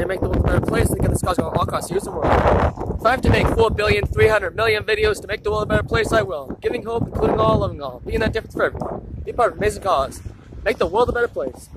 and make the world a better place and get this cause going all across use the world. If I have to make 4 billion, 300 million videos to make the world a better place, I will. Giving hope, including all, loving all. Being that difference for everyone. Be part of an amazing cause. Make the world a better place.